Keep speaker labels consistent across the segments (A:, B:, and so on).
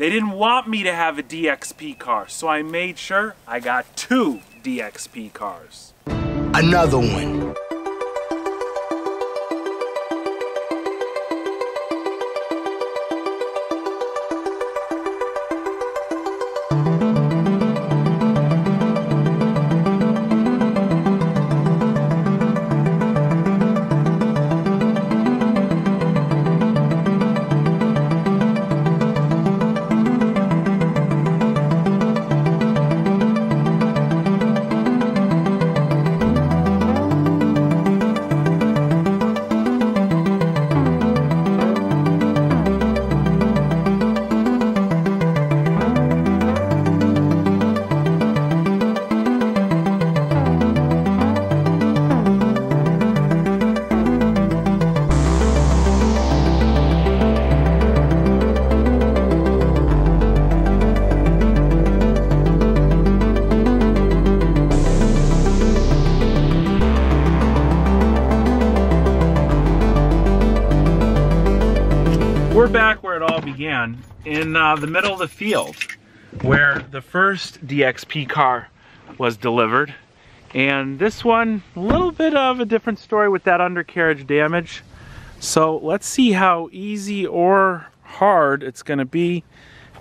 A: They didn't want me to have a DXP car, so I made sure I got two DXP cars.
B: Another one.
A: In uh, the middle of the field, where the first DXP car was delivered. And this one, a little bit of a different story with that undercarriage damage. So let's see how easy or hard it's gonna be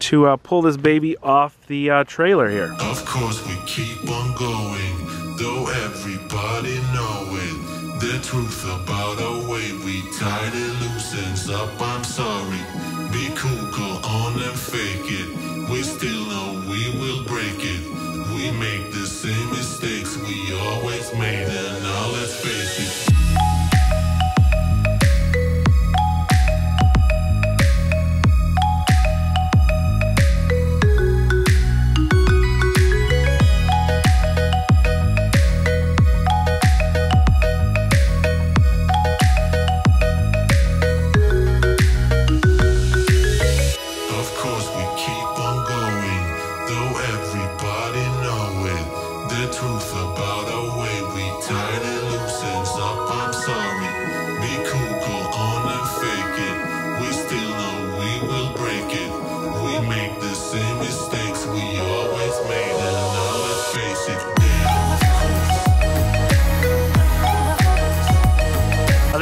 A: to uh, pull this baby off the uh, trailer here.
C: Of course we keep on going, though everybody know it. The truth about our way we tied it loose ends up. I'm sorry. Be cool, go on and fake it. We still know we will break it. We make the same mistakes we always made, and now let's face it.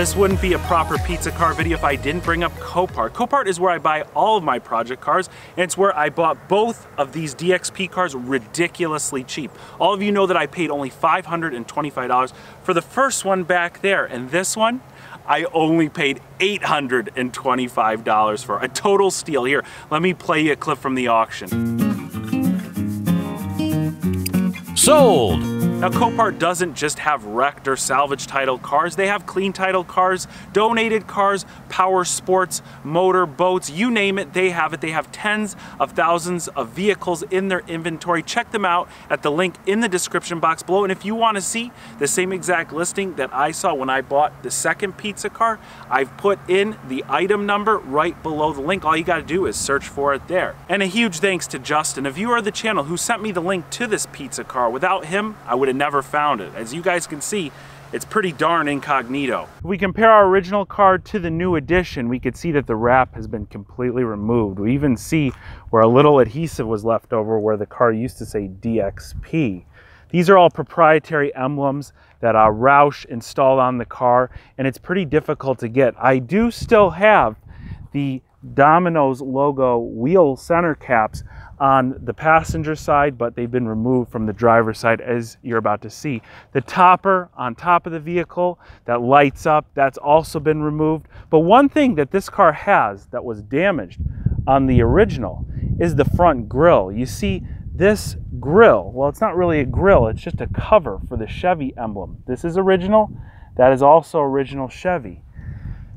A: This wouldn't be a proper pizza car video if I didn't bring up Copart. Copart is where I buy all of my project cars, and it's where I bought both of these DXP cars ridiculously cheap. All of you know that I paid only $525 for the first one back there, and this one, I only paid $825 for. A total steal. Here, let me play you a clip from the auction.
D: Sold.
A: Now, Copart doesn't just have wrecked or salvage title cars, they have clean title cars, donated cars, power sports, motor boats, you name it, they have it. They have tens of thousands of vehicles in their inventory. Check them out at the link in the description box below. And if you want to see the same exact listing that I saw when I bought the second pizza car, I've put in the item number right below the link. All you got to do is search for it there. And a huge thanks to Justin, a viewer of the channel, who sent me the link to this pizza car. Without him, I would have never found it. As you guys can see, it's pretty darn incognito. If we compare our original car to the new edition, we could see that the wrap has been completely removed. We even see where a little adhesive was left over where the car used to say DXP. These are all proprietary emblems that uh, Roush installed on the car, and it's pretty difficult to get. I do still have the Domino's logo wheel center caps on the passenger side, but they've been removed from the driver's side as you're about to see. The topper on top of the vehicle that lights up, that's also been removed. But one thing that this car has that was damaged on the original is the front grille. You see this grill, well, it's not really a grill, it's just a cover for the Chevy emblem. This is original, that is also original Chevy.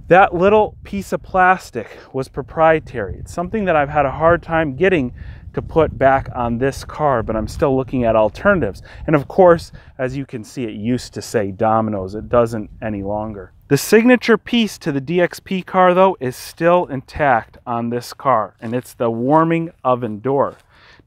A: That little piece of plastic was proprietary. It's something that I've had a hard time getting to put back on this car, but I'm still looking at alternatives. And of course, as you can see, it used to say Domino's. It doesn't any longer. The signature piece to the DXP car, though, is still intact on this car, and it's the warming oven door.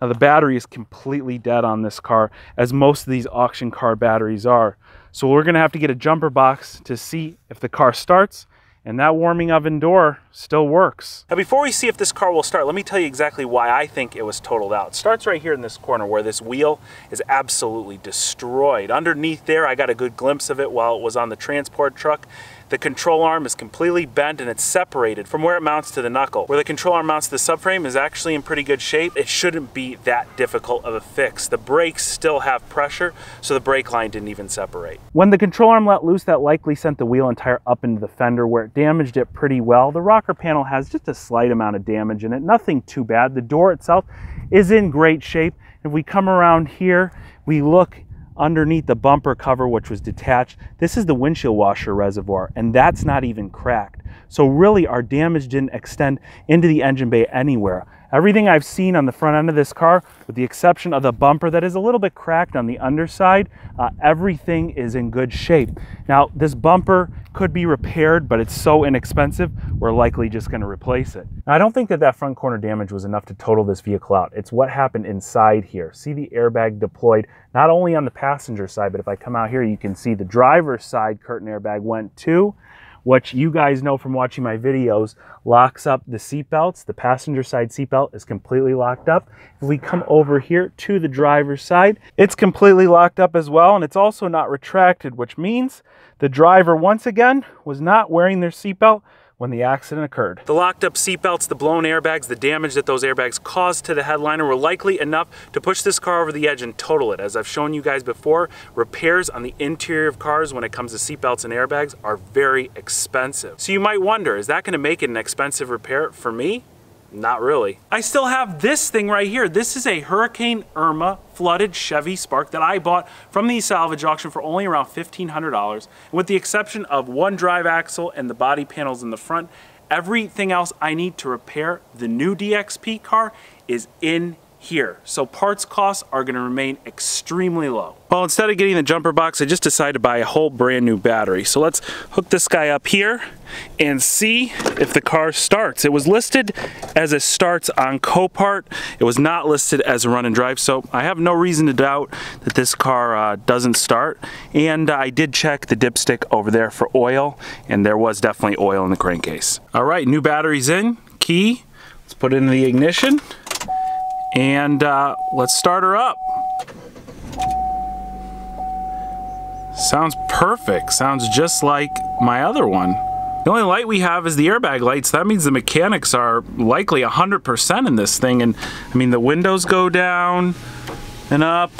A: Now, the battery is completely dead on this car, as most of these auction car batteries are. So we're going to have to get a jumper box to see if the car starts and that warming oven door still works. Now before we see if this car will start, let me tell you exactly why I think it was totaled out. It starts right here in this corner where this wheel is absolutely destroyed. Underneath there, I got a good glimpse of it while it was on the transport truck. The control arm is completely bent and it's separated from where it mounts to the knuckle. Where the control arm mounts to the subframe is actually in pretty good shape. It shouldn't be that difficult of a fix. The brakes still have pressure, so the brake line didn't even separate. When the control arm let loose, that likely sent the wheel and tire up into the fender where it damaged it pretty well. The rocker panel has just a slight amount of damage in it, nothing too bad. The door itself is in great shape. If we come around here, we look underneath the bumper cover, which was detached. This is the windshield washer reservoir, and that's not even cracked. So really our damage didn't extend into the engine bay anywhere. Everything I've seen on the front end of this car, with the exception of the bumper that is a little bit cracked on the underside, uh, everything is in good shape. Now, this bumper could be repaired, but it's so inexpensive, we're likely just gonna replace it. Now, I don't think that that front corner damage was enough to total this vehicle out. It's what happened inside here. See the airbag deployed, not only on the passenger side, but if I come out here, you can see the driver's side curtain airbag went too which you guys know from watching my videos, locks up the seatbelts. The passenger side seatbelt is completely locked up. If we come over here to the driver's side, it's completely locked up as well, and it's also not retracted, which means the driver, once again, was not wearing their seatbelt when the accident occurred. The locked up seatbelts, the blown airbags, the damage that those airbags caused to the headliner were likely enough to push this car over the edge and total it. As I've shown you guys before, repairs on the interior of cars when it comes to seatbelts and airbags are very expensive. So you might wonder, is that gonna make it an expensive repair for me? Not really. I still have this thing right here. This is a Hurricane Irma flooded Chevy Spark that I bought from the salvage auction for only around $1,500. With the exception of one drive axle and the body panels in the front, everything else I need to repair the new DXP car is in here. So parts costs are gonna remain extremely low. Well, instead of getting the jumper box, I just decided to buy a whole brand new battery. So let's hook this guy up here and see if the car starts. It was listed as it starts on Copart. It was not listed as a run and drive, so I have no reason to doubt that this car uh, doesn't start. And uh, I did check the dipstick over there for oil, and there was definitely oil in the crankcase. All right, new batteries in, key. Let's put it in the ignition and uh, let's start her up. Sounds perfect. Sounds just like my other one. The only light we have is the airbag lights. That means the mechanics are likely 100% in this thing. And I mean, the windows go down and up.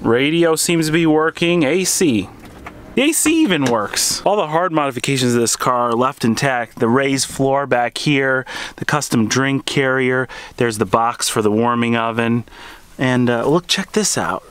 A: Radio seems to be working. AC. The AC even works. All the hard modifications of this car are left intact. The raised floor back here, the custom drink carrier, there's the box for the warming oven. And uh, look, check this out.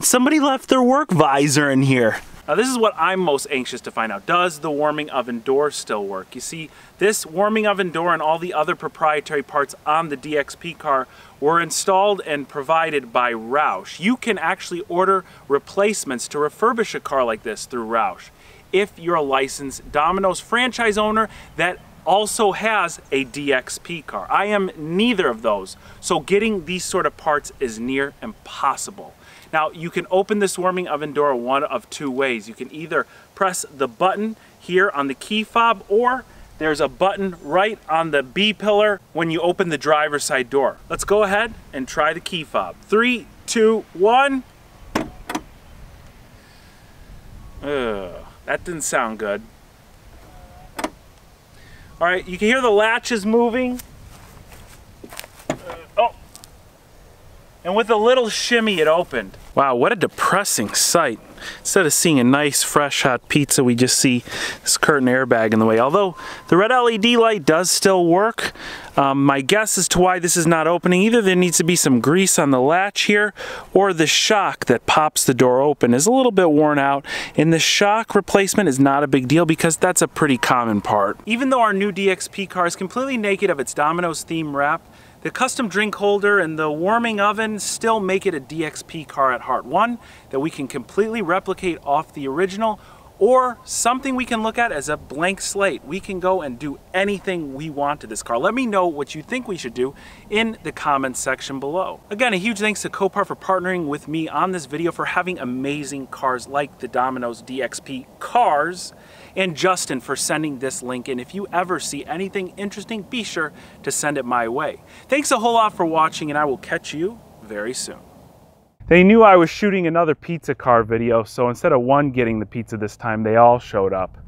A: Somebody left their work visor in here. Now this is what I'm most anxious to find out. Does the warming oven door still work? You see, this warming oven door and all the other proprietary parts on the DXP car were installed and provided by Roush. You can actually order replacements to refurbish a car like this through Roush. If you're a licensed Domino's franchise owner that also has a DXP car. I am neither of those, so getting these sort of parts is near impossible. Now you can open this warming oven door one of two ways. You can either press the button here on the key fob or there's a button right on the B pillar when you open the driver's side door. Let's go ahead and try the key fob. Three, two, one. Ugh, that didn't sound good. All right, you can hear the latches moving. Uh, oh, and with a little shimmy, it opened. Wow, what a depressing sight. Instead of seeing a nice fresh hot pizza, we just see this curtain airbag in the way. Although the red LED light does still work, um, my guess as to why this is not opening, either there needs to be some grease on the latch here, or the shock that pops the door open is a little bit worn out, and the shock replacement is not a big deal because that's a pretty common part. Even though our new DXP car is completely naked of its Domino's theme wrap, the custom drink holder and the warming oven still make it a DXP car at heart. One that we can completely replicate off the original or something we can look at as a blank slate. We can go and do anything we want to this car. Let me know what you think we should do in the comments section below. Again, a huge thanks to Copart for partnering with me on this video for having amazing cars like the Domino's DXP cars and Justin for sending this link. And if you ever see anything interesting, be sure to send it my way. Thanks a whole lot for watching, and I will catch you very soon. They knew I was shooting another pizza car video, so instead of one getting the pizza this time, they all showed up.